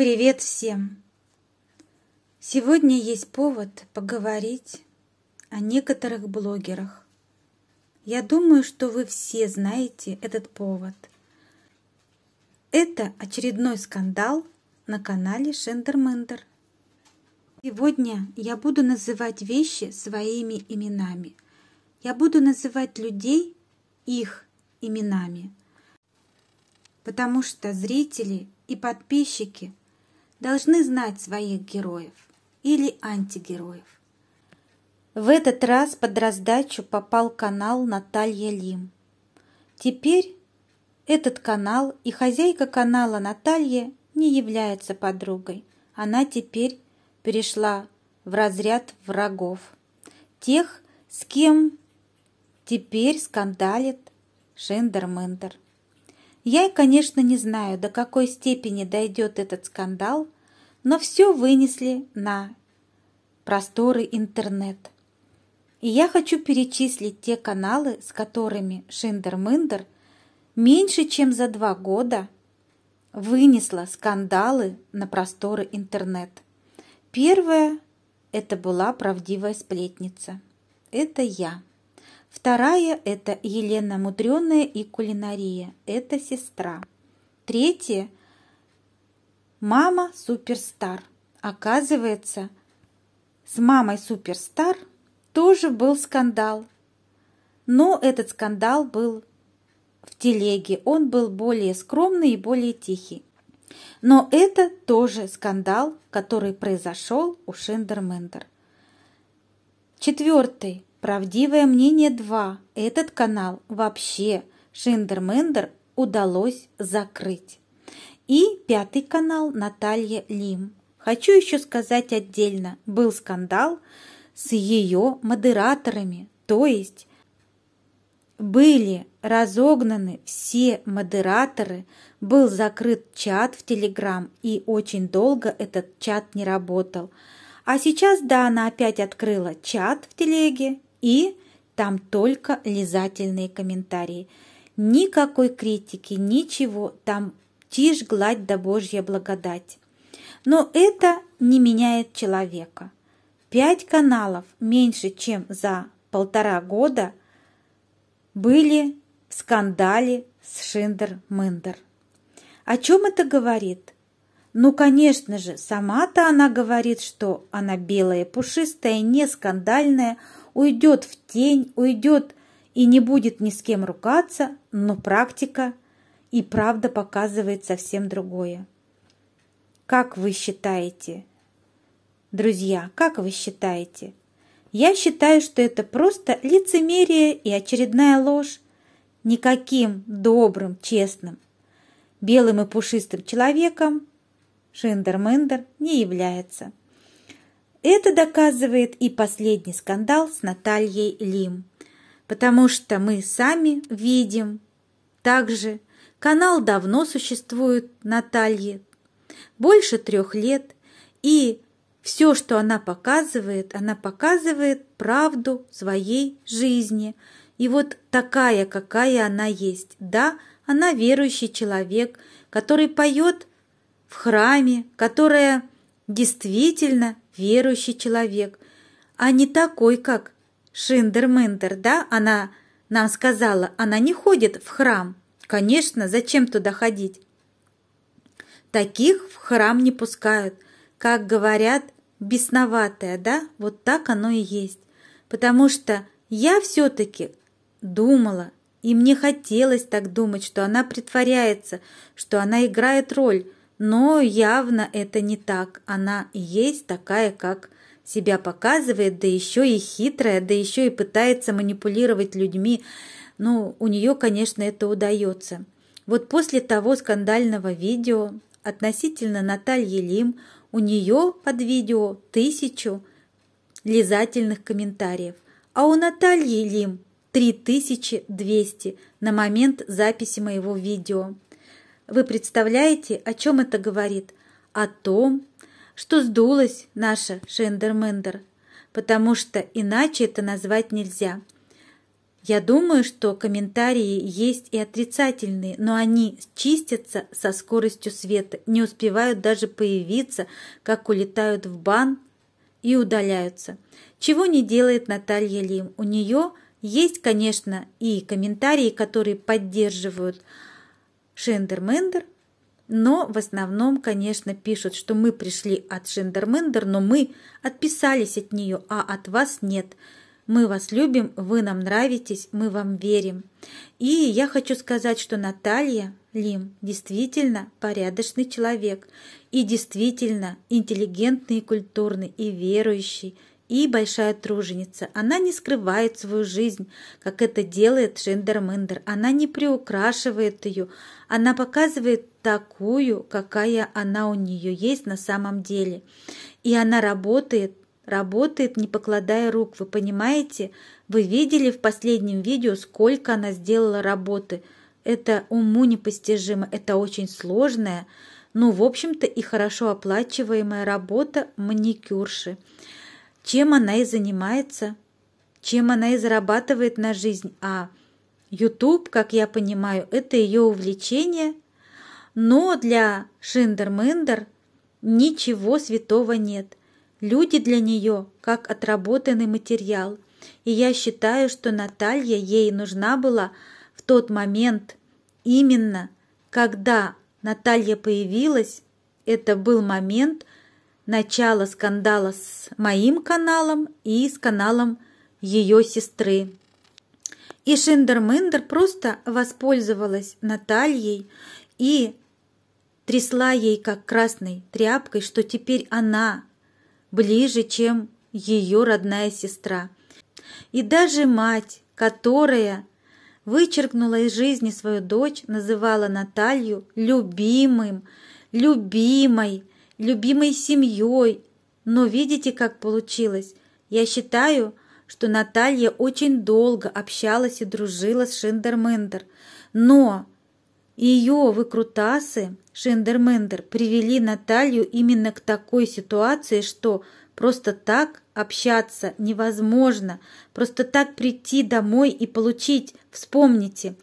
Привет всем! Сегодня есть повод поговорить о некоторых блогерах. Я думаю, что вы все знаете этот повод. Это очередной скандал на канале Шендермендер. Сегодня я буду называть вещи своими именами. Я буду называть людей их именами. Потому что зрители и подписчики должны знать своих героев или антигероев. В этот раз под раздачу попал канал Наталья Лим. Теперь этот канал и хозяйка канала Наталья не является подругой. Она теперь перешла в разряд врагов. Тех, с кем теперь скандалит Шендер Мендер. Я, конечно, не знаю, до какой степени дойдет этот скандал, но все вынесли на просторы интернет. И я хочу перечислить те каналы, с которыми Шиндер Мендер меньше чем за два года вынесла скандалы на просторы интернет. Первое – это была правдивая сплетница. Это я. Вторая – это Елена Мудреная и кулинария. Это сестра. Третье – мама суперстар. Оказывается, с мамой суперстар тоже был скандал. Но этот скандал был в телеге. Он был более скромный и более тихий. Но это тоже скандал, который произошел у Шиндр Мындр. Четвертый. Правдивое мнение 2. Этот канал вообще Шиндр Мындр удалось закрыть. И пятый канал Наталья Лим. Хочу еще сказать отдельно, был скандал с ее модераторами, то есть были разогнаны все модераторы, был закрыт чат в Телеграм, и очень долго этот чат не работал. А сейчас, да, она опять открыла чат в Телеге, и там только лизательные комментарии. Никакой критики, ничего, там тишь, гладь да Божья благодать. Но это не меняет человека. Пять каналов меньше, чем за полтора года – были в скандале с Шиндр Мындр. О чем это говорит? Ну, конечно же, сама-то она говорит, что она белая, пушистая, не скандальная, уйдет в тень, уйдет и не будет ни с кем ругаться, но практика и правда показывает совсем другое. Как вы считаете, друзья, как вы считаете, я считаю, что это просто лицемерие и очередная ложь. Никаким добрым, честным, белым и пушистым человеком Шиндр Мындр не является. Это доказывает и последний скандал с Натальей Лим, потому что мы сами видим также канал давно существует Натальи, больше трех лет, и все, что она показывает, она показывает правду своей жизни. И вот такая, какая она есть. Да, она верующий человек, который поет в храме, которая действительно верующий человек, а не такой, как Шиндр Мындр, да, она нам сказала, она не ходит в храм. Конечно, зачем туда ходить? Таких в храм не пускают – как говорят, бесноватая, да? Вот так оно и есть. Потому что я все-таки думала, и мне хотелось так думать, что она притворяется, что она играет роль, но явно это не так. Она и есть такая, как себя показывает, да еще и хитрая, да еще и пытается манипулировать людьми. Ну, у нее, конечно, это удается. Вот после того скандального видео относительно Натальи Лим у нее под видео тысячу лизательных комментариев, а у Натальи Лим 3200 на момент записи моего видео. Вы представляете, о чем это говорит? О том, что сдулась наша Шендермендер, потому что иначе это назвать нельзя. Я думаю, что комментарии есть и отрицательные, но они чистятся со скоростью света, не успевают даже появиться, как улетают в бан и удаляются. Чего не делает Наталья Лим. У нее есть, конечно, и комментарии, которые поддерживают Шиндр Мындр, но в основном, конечно, пишут, что мы пришли от Шиндр Мындр, но мы отписались от нее, а от вас нет – мы вас любим, вы нам нравитесь, мы вам верим. И я хочу сказать, что Наталья Лим действительно порядочный человек и действительно интеллигентный и культурный и верующий, и большая труженица. Она не скрывает свою жизнь, как это делает Шиндер Мендер. Она не приукрашивает ее. Она показывает такую, какая она у нее есть на самом деле. И она работает Работает, не покладая рук, вы понимаете? Вы видели в последнем видео, сколько она сделала работы. Это уму непостижимо, это очень сложная, ну, в общем-то, и хорошо оплачиваемая работа маникюрши. Чем она и занимается, чем она и зарабатывает на жизнь. А YouTube, как я понимаю, это ее увлечение. Но для Шиндр Мындр ничего святого нет. Люди для нее как отработанный материал, и я считаю, что Наталья ей нужна была в тот момент именно, когда Наталья появилась, это был момент начала скандала с моим каналом и с каналом ее сестры. И Шиндр Мындр просто воспользовалась Натальей и трясла ей как красной тряпкой, что теперь она ближе, чем ее родная сестра. И даже мать, которая вычеркнула из жизни свою дочь, называла Наталью любимым, любимой, любимой семьей. Но видите, как получилось? Я считаю, что Наталья очень долго общалась и дружила с Шиндр Мындр, но ее выкрутасы Шиндр Мындр привели Наталью именно к такой ситуации, что просто так общаться невозможно, просто так прийти домой и получить. Вспомните,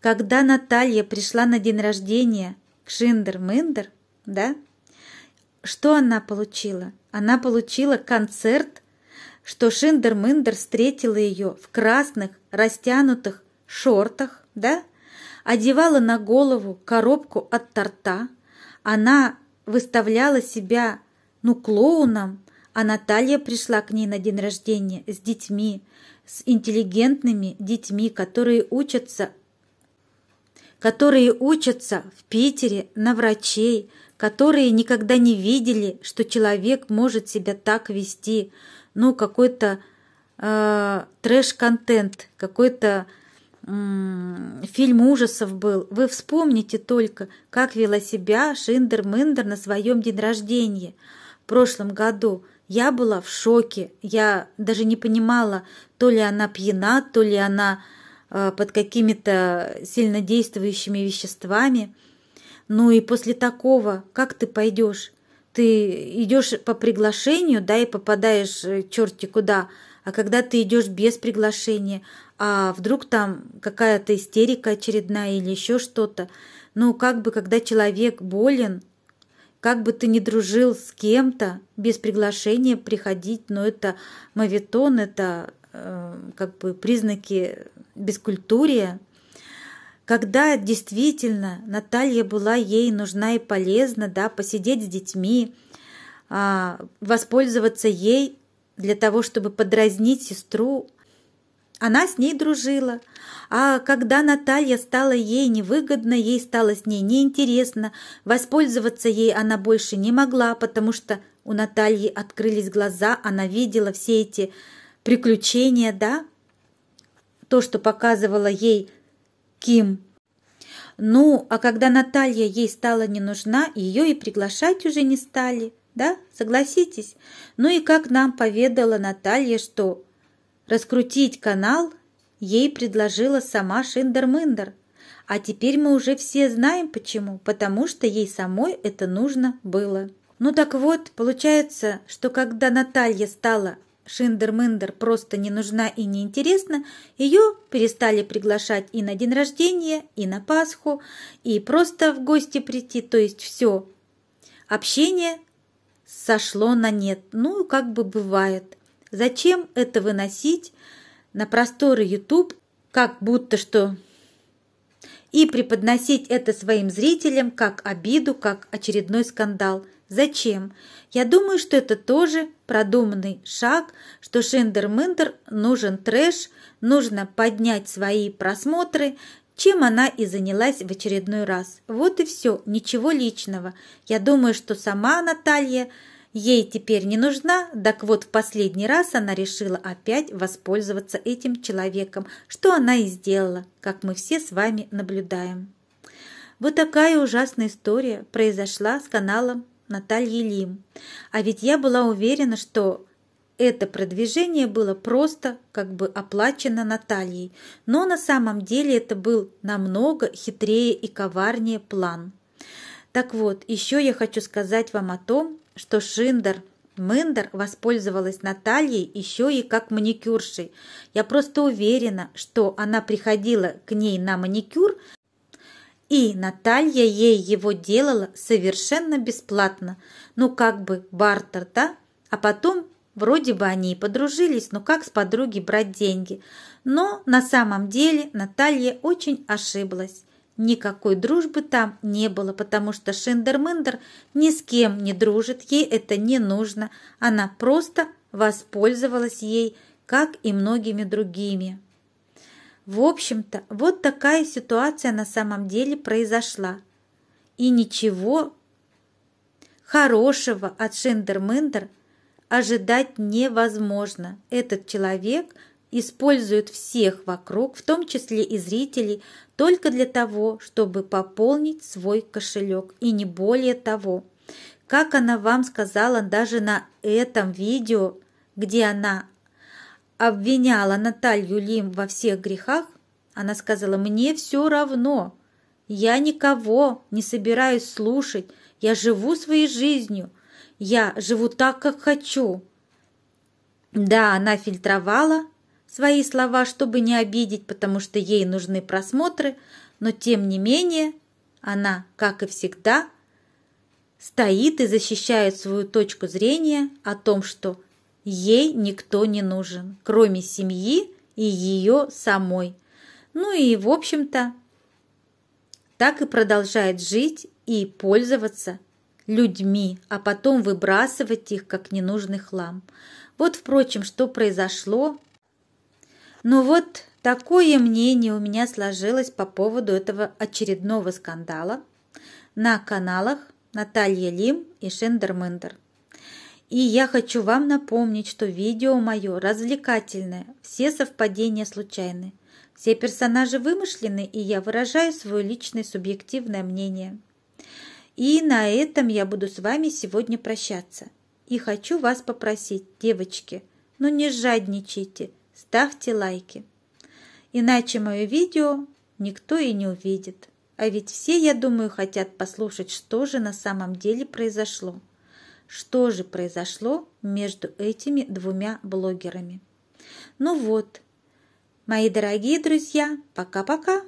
когда Наталья пришла на день рождения к Шиндр Мындр, да, что она получила? Она получила концерт, что Шиндермендер встретила ее в красных растянутых шортах, да, одевала на голову коробку от торта. Она выставляла себя, ну, клоуном, а Наталья пришла к ней на день рождения с детьми, с интеллигентными детьми, которые учатся которые учатся в Питере на врачей, которые никогда не видели, что человек может себя так вести. Ну, какой-то э, трэш-контент, какой-то фильм ужасов был. Вы вспомните только, как вела себя Шиндр Мындр на своем день рождения в прошлом году. Я была в шоке. Я даже не понимала, то ли она пьяна, то ли она э, под какими-то сильнодействующими веществами. Ну и после такого, как ты пойдешь? Ты идешь по приглашению, да, и попадаешь э, черти куда, а когда ты идешь без приглашения, а вдруг там какая-то истерика очередная или еще что-то. Ну, как бы, когда человек болен, как бы ты ни дружил с кем-то, без приглашения приходить, но это мавитон, это э, как бы признаки бескультурия. Когда действительно Наталья была ей нужна и полезна, да, посидеть с детьми, э, воспользоваться ей для того, чтобы подразнить сестру, она с ней дружила. А когда Наталья стала ей невыгодна, ей стало с ней неинтересно, воспользоваться ей она больше не могла, потому что у Натальи открылись глаза, она видела все эти приключения, да? То, что показывала ей Ким. Ну, а когда Наталья ей стала не нужна, ее и приглашать уже не стали, да? Согласитесь? Ну и как нам поведала Наталья, что Раскрутить канал ей предложила сама Шиндер-Мындер. А теперь мы уже все знаем почему, потому что ей самой это нужно было. Ну так вот, получается, что когда Наталья стала Шиндр Мындр просто не нужна и не интересна, ее перестали приглашать и на день рождения, и на Пасху, и просто в гости прийти, то есть все. Общение сошло на нет, ну, как бы бывает. Зачем это выносить на просторы YouTube, как будто что и преподносить это своим зрителям как обиду, как очередной скандал. Зачем? Я думаю, что это тоже продуманный шаг, что Шиндр Мындр нужен трэш, нужно поднять свои просмотры, чем она и занялась в очередной раз. Вот и все, ничего личного. Я думаю, что сама Наталья ей теперь не нужна, так вот в последний раз она решила опять воспользоваться этим человеком, что она и сделала, как мы все с вами наблюдаем. Вот такая ужасная история произошла с каналом Натальи Лим. А ведь я была уверена, что это продвижение было просто как бы оплачено Натальей, но на самом деле это был намного хитрее и коварнее план. Так вот, еще я хочу сказать вам о том, что Шиндер Мендер воспользовалась Натальей еще и как маникюршей. Я просто уверена, что она приходила к ней на маникюр, и Наталья ей его делала совершенно бесплатно. Ну, как бы бартер, да? А потом вроде бы они и подружились, но как с подруги брать деньги? Но на самом деле Наталья очень ошиблась. Никакой дружбы там не было, потому что Шиндермендер ни с кем не дружит, ей это не нужно. Она просто воспользовалась ей, как и многими другими. В общем-то, вот такая ситуация на самом деле произошла. И ничего хорошего от Шиндермендер ожидать невозможно. Этот человек – используют всех вокруг, в том числе и зрителей, только для того, чтобы пополнить свой кошелек, и не более того. Как она вам сказала даже на этом видео, где она обвиняла Наталью Лим во всех грехах, она сказала, мне все равно, я никого не собираюсь слушать, я живу своей жизнью, я живу так, как хочу. Да, она фильтровала свои слова, чтобы не обидеть, потому что ей нужны просмотры, но тем не менее она, как и всегда, стоит и защищает свою точку зрения о том, что ей никто не нужен, кроме семьи и ее самой. Ну и, в общем-то, так и продолжает жить и пользоваться людьми, а потом выбрасывать их как ненужный хлам. Вот, впрочем, что произошло ну вот такое мнение у меня сложилось по поводу этого очередного скандала на каналах Наталья Лим и Шендер Мендер. И я хочу вам напомнить, что видео мое развлекательное, все совпадения случайны. Все персонажи вымышлены, и я выражаю свое личное субъективное мнение. И на этом я буду с вами сегодня прощаться. И хочу вас попросить, девочки, ну не жадничайте – ставьте лайки. Иначе мое видео никто и не увидит. А ведь все, я думаю, хотят послушать, что же на самом деле произошло. Что же произошло между этими двумя блогерами. Ну вот, мои дорогие друзья, пока-пока.